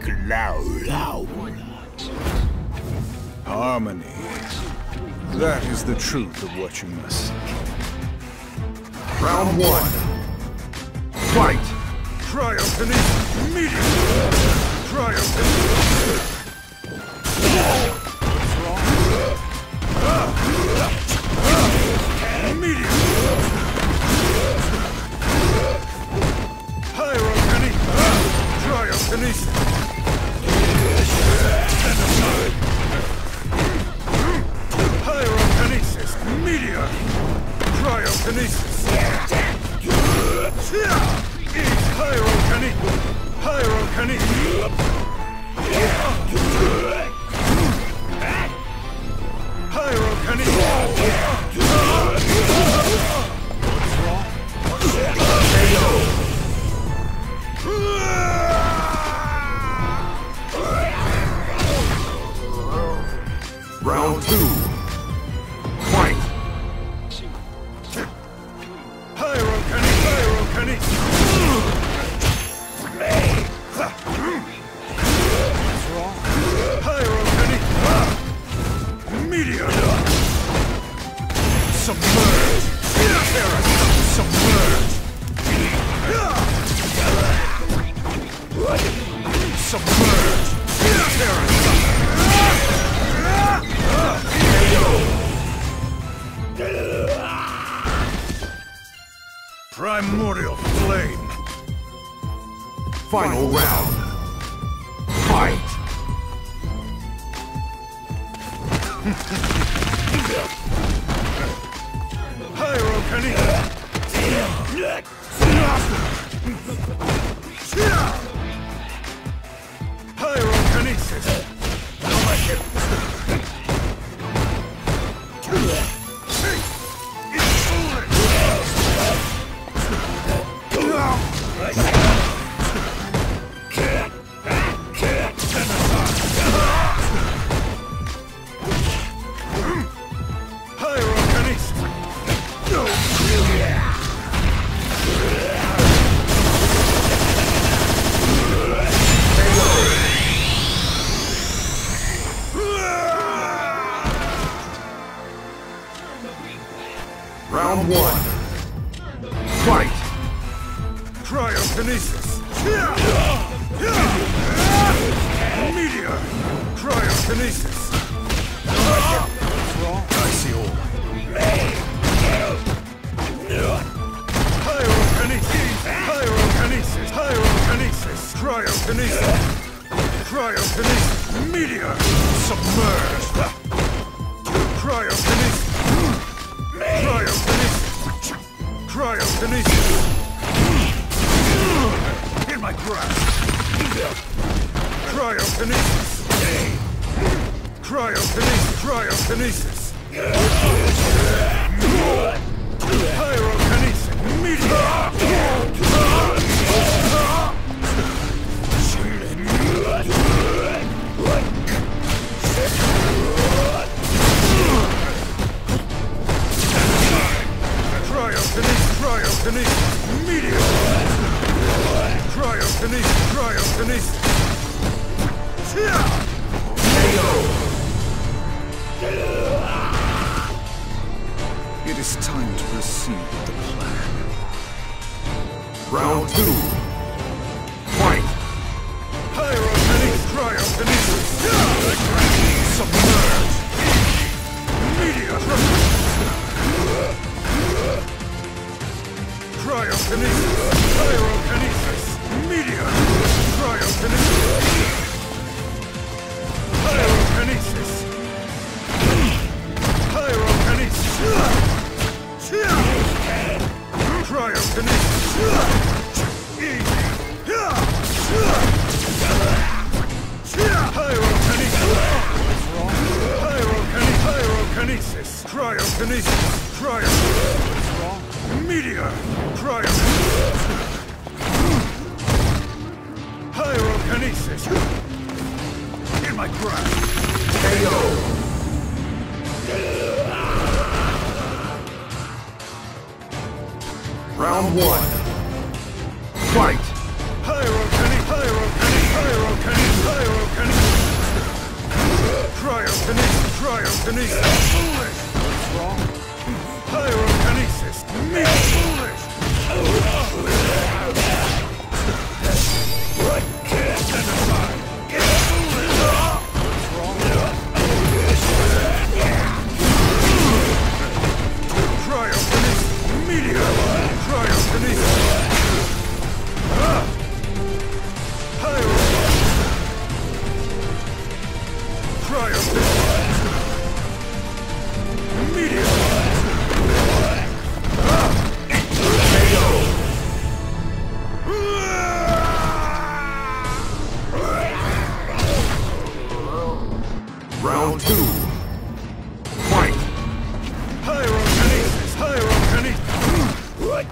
Growl. Harmony. That is the truth of what you must seek. Round one. Fight! Cryokinesis immediately! Cryokinesis! Immediately! Two. Flame! Final round. Fight! Pyrokinesis! Round one. Fight! Cryokinesis! Meteor! Cryokinesis! All. Pyrokinesis! Pyrokinesis! Pyrokinesis! Cryokinesis! Cryokinesis! Meteor! Submerge! Cryokinesis! In my grasp! Cryokinesis! Cryokinesis! Cryokinesis! Pyrokinesis! Meteor! It is time to proceed with the plan. Round two. Fight! Pyrokinesis! Cryokinesis! Submerge! Meteor! Cryokinesis! Pyrokinesis! Cryokinesis! Pyrokinesis! Pyrokinesis! Cryokinesis! Cryo... Meteor! Cryokinesis! Pyrokinesis! In my grasp! KO! Round one. Fight! Pyro Kenny, Pyro Kenny, Pyro Kenny, Pyro Kenny. Cryokinesis, cryokinesis. Foolish. What's wrong? Pyrokinesis. Me Round two. Fight! Pyrokinesis. Pyrokinesis. Crush.